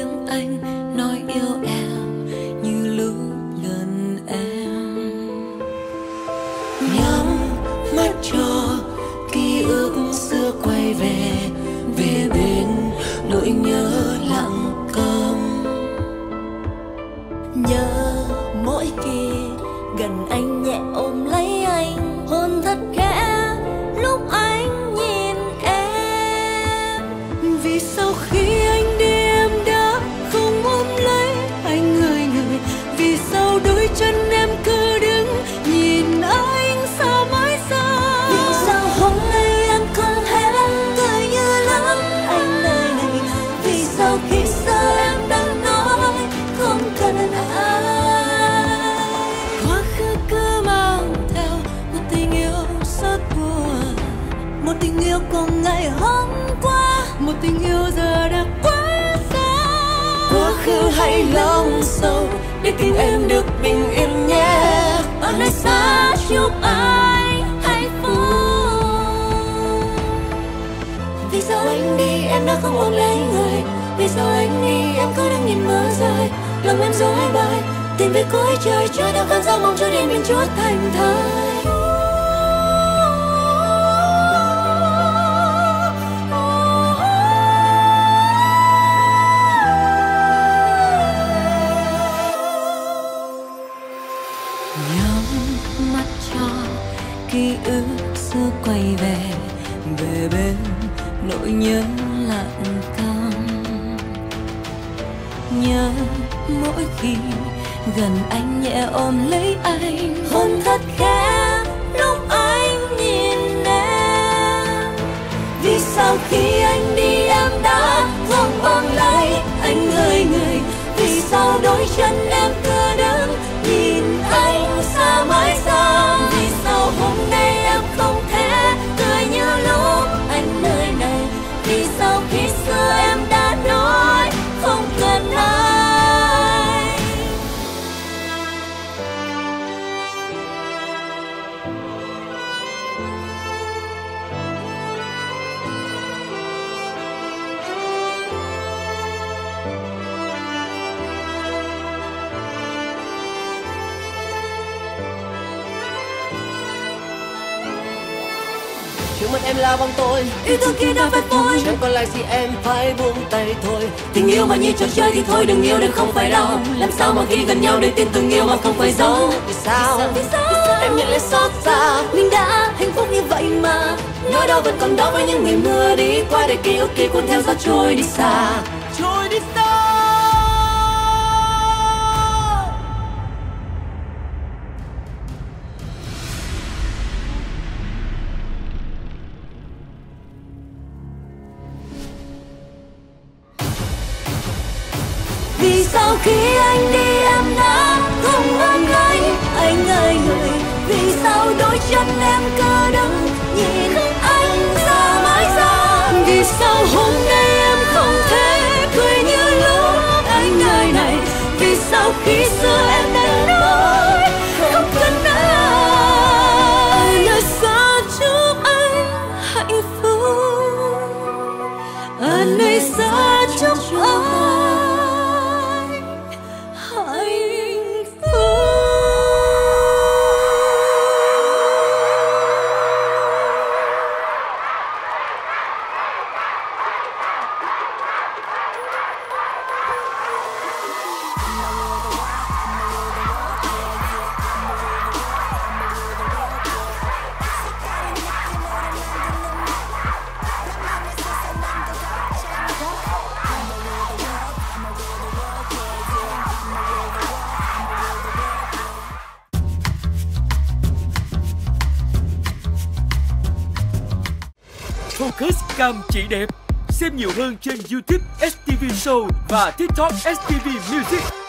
tiếng anh nói yêu em như lúc gần em. Nhắm mắt cho ký ức xưa quay về về bên nỗi nhớ lặng câm nhớ tình yêu giờ đã quá xa. Quá khứ hay lòng sâu để tim em được bình yên nhé. Ở nơi xa chúc anh hạnh phúc. Vì sao anh đi, em đã không ôm lấy người? Vì sao anh đi, em cứ đang nhìn mưa rơi lòng em rối bời, tìm về cuối trời chưa đâu cảm giác mong cho đêm mình chúa thành thơi nhớ mỗi khi gần anh nhẹ ôm lấy anh. Hôn thật khẽ lúc anh nhìn em. Vì sao khi anh đi em đã không ôm lấy anh người người? Vì sao đôi chân em mắt em là vòng tôi. Yêu thương kia đã phải vội chẳng còn lại gì em phải buông tay thôi. Tình yêu mà như trò chơi thì thôi đừng yêu đến không phải đau. Làm sao mà khi gần nhau để tin từng yêu mà không phải giấu? Vì sao? Vì sao? Em nhận lại xót xa? Mình đã hạnh phúc như vậy mà. Nỗi đau vẫn còn đó với những ngày mưa đi qua để ký ức kia cuốn theo gió trôi đi xa. Trôi đi xa vì sao khi anh đi, em đã không ôm anh anh ơi người vì sao đôi chân em cứ đứng Focus cam chỉ đẹp. Xem nhiều hơn trên YouTube STV Show và TikTok STV Music.